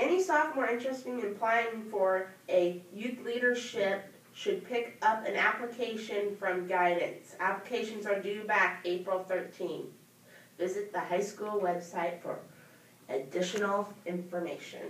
Any sophomore interested in applying for a youth leadership should pick up an application from guidance. Applications are due back April 13. Visit the high school website for additional information.